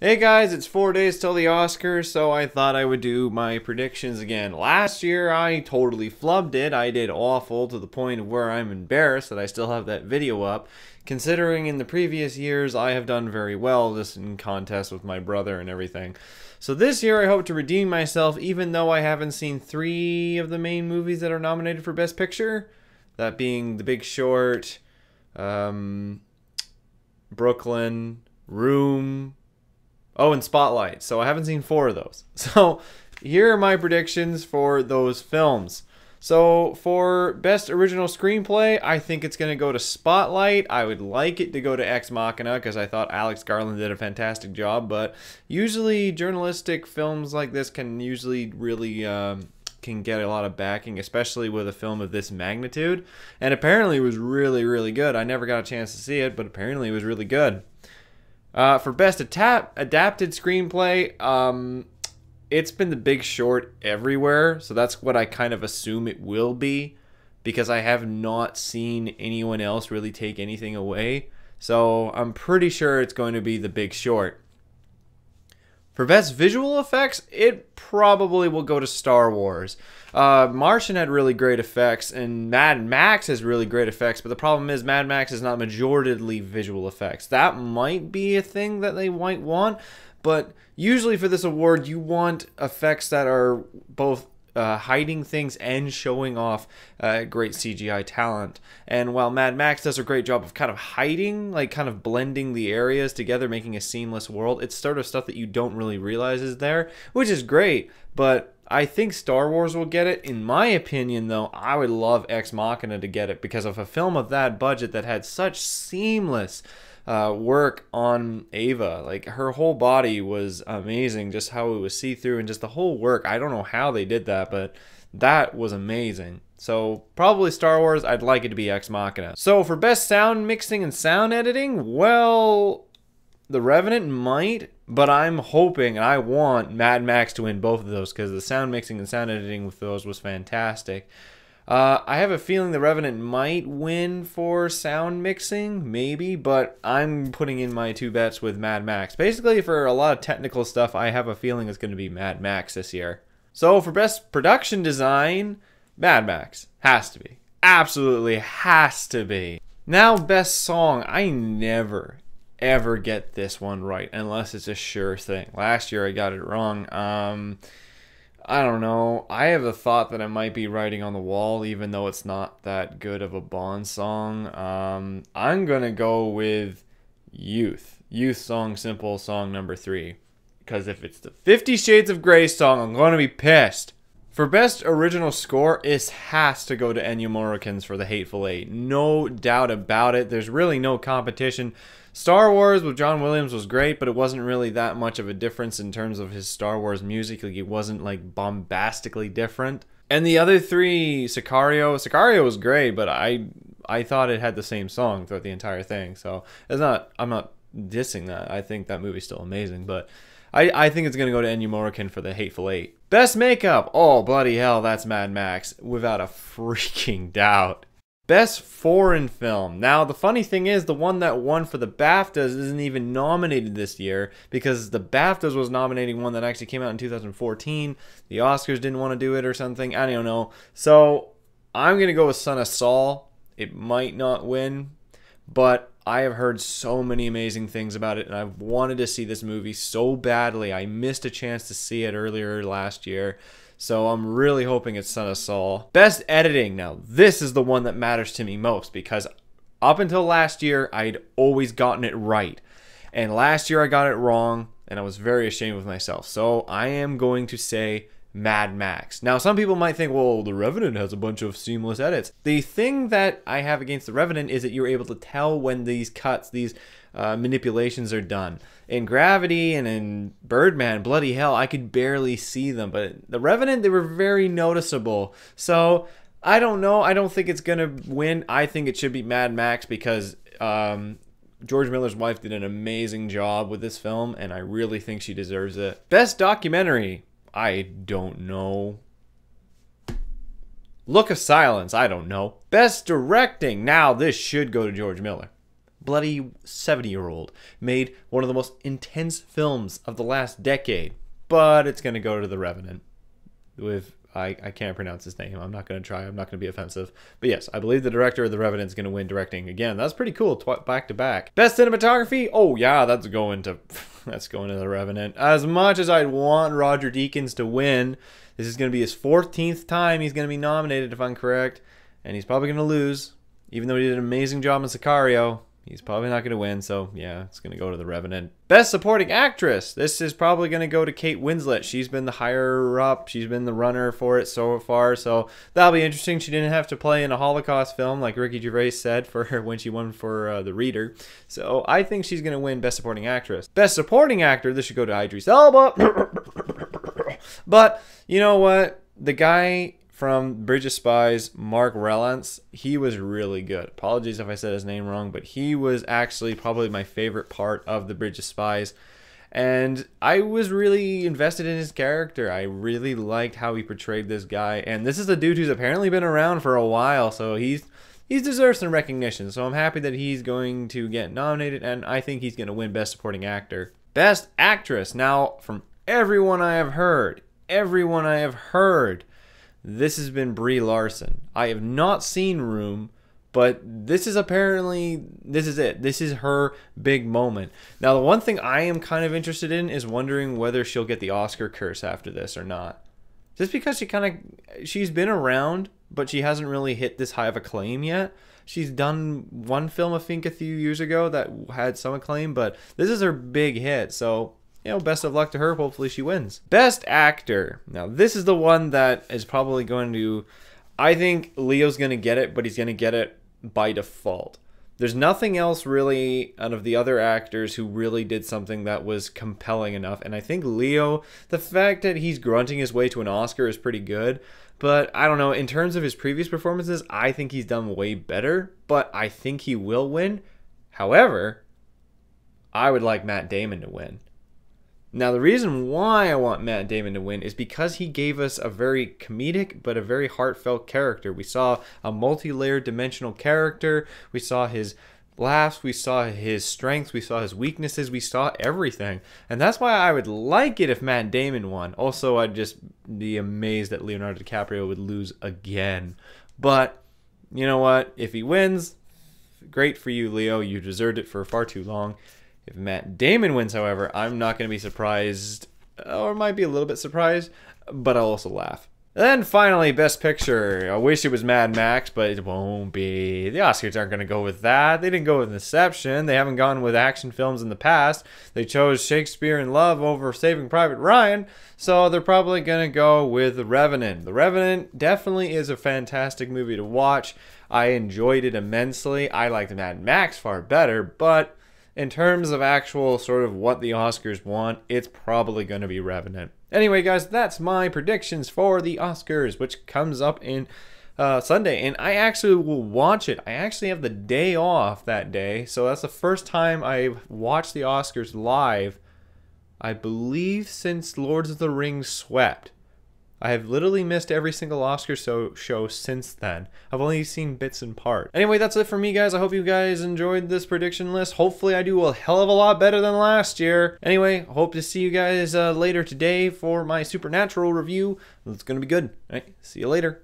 Hey guys, it's four days till the Oscars, so I thought I would do my predictions again. Last year, I totally flubbed it. I did awful to the point of where I'm embarrassed that I still have that video up, considering in the previous years I have done very well just in contests with my brother and everything. So this year, I hope to redeem myself, even though I haven't seen three of the main movies that are nominated for Best Picture. That being The Big Short, um, Brooklyn, Room, Oh, and Spotlight. So I haven't seen four of those. So here are my predictions for those films. So for best original screenplay, I think it's going to go to Spotlight. I would like it to go to Ex Machina because I thought Alex Garland did a fantastic job. But usually journalistic films like this can usually really um, can get a lot of backing, especially with a film of this magnitude. And apparently it was really really good. I never got a chance to see it, but apparently it was really good. Uh, for best adapted screenplay, um, it's been The Big Short everywhere, so that's what I kind of assume it will be, because I have not seen anyone else really take anything away. So I'm pretty sure it's going to be The Big Short. For best visual effects, it probably will go to Star Wars. Uh, Martian had really great effects, and Mad Max has really great effects, but the problem is Mad Max is not majoritarily visual effects. That might be a thing that they might want, but usually for this award, you want effects that are both uh, hiding things and showing off uh, great CGI talent. And while Mad Max does a great job of kind of hiding, like kind of blending the areas together, making a seamless world, it's sort of stuff that you don't really realize is there, which is great. But I think Star Wars will get it. In my opinion, though, I would love Ex Machina to get it because of a film of that budget that had such seamless uh, work on Ava. Like her whole body was amazing, just how it was see through and just the whole work. I don't know how they did that, but that was amazing. So probably Star Wars. I'd like it to be Ex Machina. So for best sound mixing and sound editing, well, The Revenant might, but I'm hoping and I want Mad Max to win both of those because the sound mixing and sound editing with those was fantastic. Uh, I have a feeling the Revenant might win for sound mixing, maybe, but I'm putting in my two bets with Mad Max. Basically, for a lot of technical stuff, I have a feeling it's going to be Mad Max this year. So, for best production design, Mad Max has to be. Absolutely has to be. Now, best song. I never, ever get this one right unless it's a sure thing. Last year I got it wrong. Um, I don't know. I have a thought that I might be writing on the wall, even though it's not that good of a Bond song. Um, I'm gonna go with Youth. Youth song, simple song number three. Because if it's the Fifty Shades of Grey song, I'm gonna be pissed. For best original score, it has to go to Ennio Morricone's for The Hateful Eight. No doubt about it. There's really no competition. Star Wars with John Williams was great, but it wasn't really that much of a difference in terms of his Star Wars music. Like it wasn't like bombastically different. And the other three, Sicario, Sicario was great, but I I thought it had the same song throughout the entire thing. So it's not I'm not dissing that. I think that movie's still amazing, but I, I think it's gonna go to Ennio Morricone for the Hateful Eight. Best makeup, oh bloody hell, that's Mad Max, without a freaking doubt. Best Foreign Film. Now, the funny thing is, the one that won for the BAFTAs isn't even nominated this year because the BAFTAs was nominating one that actually came out in 2014. The Oscars didn't want to do it or something. I don't know. So, I'm going to go with Son of Saul. It might not win, but I have heard so many amazing things about it, and I've wanted to see this movie so badly. I missed a chance to see it earlier last year. So I'm really hoping it's Son of Saul. Best editing. Now, this is the one that matters to me most because up until last year, I'd always gotten it right. And last year I got it wrong, and I was very ashamed of myself. So I am going to say Mad Max. Now, some people might think, well, The Revenant has a bunch of seamless edits. The thing that I have against The Revenant is that you're able to tell when these cuts, these uh, manipulations are done. In Gravity and in Birdman, bloody hell, I could barely see them. But The Revenant, they were very noticeable. So I don't know. I don't think it's going to win. I think it should be Mad Max because um, George Miller's wife did an amazing job with this film, and I really think she deserves it. Best documentary. I don't know. Look of Silence. I don't know. Best directing. Now, this should go to George Miller bloody 70 year old made one of the most intense films of the last decade, but it's going to go to The Revenant with I, I can't pronounce his name. I'm not going to try. I'm not going to be offensive. But yes, I believe the director of The Revenant is going to win directing again. That's pretty cool. Tw- back to back. Best cinematography? Oh yeah, that's going to that's going to The Revenant. As much as I'd want Roger Deakins to win, this is going to be his 14th time he's going to be nominated, if I'm correct, and he's probably going to lose, even though he did an amazing job in Sicario. He's probably not going to win, so yeah, it's going to go to The Revenant. Best Supporting Actress. This is probably going to go to Kate Winslet. She's been the higher up. She's been the runner for it so far, so that'll be interesting. She didn't have to play in a Holocaust film, like Ricky Gervais said for her when she won for uh, The Reader. So I think she's going to win Best Supporting Actress. Best Supporting Actor. This should go to Idris Elba. but you know what? The guy from Bridge of Spies, Mark Rylance, he was really good. Apologies if I said his name wrong, but he was actually probably my favorite part of the Bridge of Spies. And I was really invested in his character. I really liked how he portrayed this guy. And this is a dude who's apparently been around for a while, so he's he's deserves some recognition. So I'm happy that he's going to get nominated, and I think he's going to win Best Supporting Actor. Best Actress. Now, from everyone I have heard, everyone I have heard, this has been Brie Larson. I have not seen Room, but this is apparently this is it. This is her big moment. Now, the one thing I am kind of interested in is wondering whether she'll get the Oscar curse after this or not. Just because she kind of she's been around, but she hasn't really hit this high of acclaim yet. She's done one film I think a few years ago that had some acclaim, but this is her big hit. So you know, best of luck to her. Hopefully she wins. Best actor. Now, this is the one that is probably going to. I think Leo's going to get it, but he's going to get it by default. There's nothing else really out of the other actors who really did something that was compelling enough. And I think Leo, the fact that he's grunting his way to an Oscar is pretty good. But I don't know, in terms of his previous performances, I think he's done way better. But I think he will win. However, I would like Matt Damon to win. Now, the reason why I want Matt Damon to win is because he gave us a very comedic but a very heartfelt character. We saw a multi layered dimensional character, we saw his laughs, we saw his strengths, we saw his weaknesses, we saw everything. And that's why I would like it if Matt Damon won. Also, I'd just be amazed that Leonardo DiCaprio would lose again. But you know what? If he wins, great for you, Leo. You deserved it for far too long. If Matt Damon wins, however, I'm not going to be surprised, or might be a little bit surprised, but I'll also laugh. then finally, Best Picture. I wish it was Mad Max, but it won't be. The Oscars aren't going to go with that. They didn't go with Inception. They haven't gone with action films in the past. They chose Shakespeare in Love over Saving Private Ryan, so they're probably going to go with The Revenant. The Revenant definitely is a fantastic movie to watch. I enjoyed it immensely. I liked Mad Max far better, but in terms of actual sort of what the Oscars want, it's probably going to be Revenant. Anyway, guys, that's my predictions for the Oscars, which comes up in uh, Sunday, and I actually will watch it. I actually have the day off that day, so that's the first time I've watched the Oscars live, I believe, since Lords of the Rings swept. I have literally missed every single Oscar so show since then. I've only seen bits and part. Anyway, that's it for me, guys. I hope you guys enjoyed this prediction list. Hopefully, I do a hell of a lot better than last year. Anyway, hope to see you guys uh, later today for my Supernatural review. It's to be good. All right, see you later.